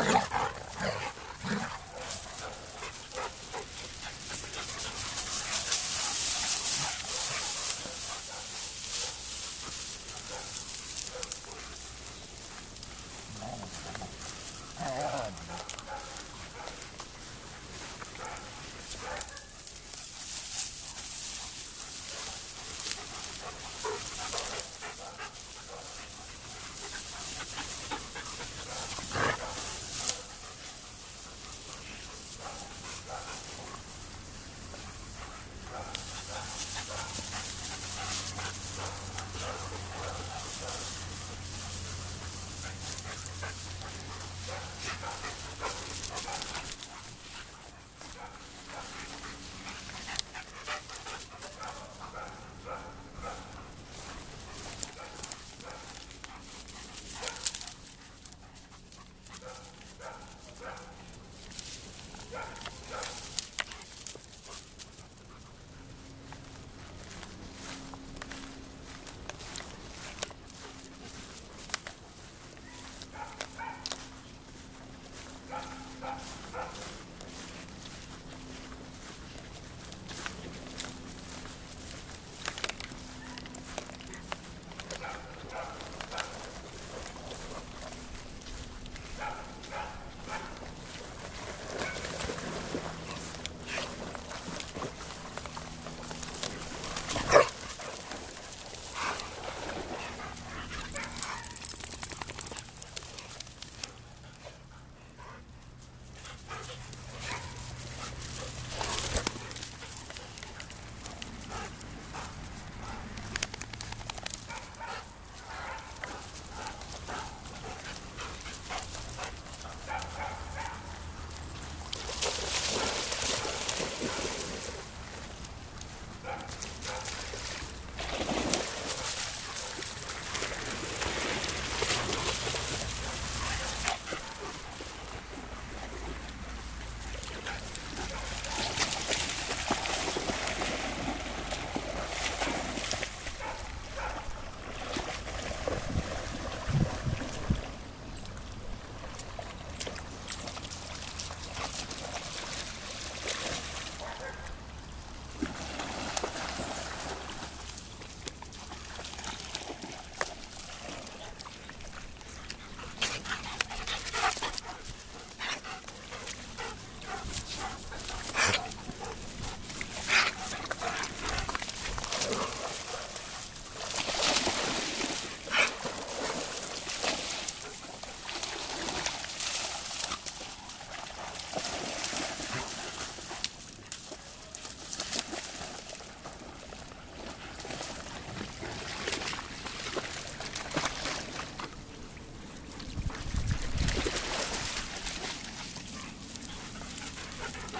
Oh,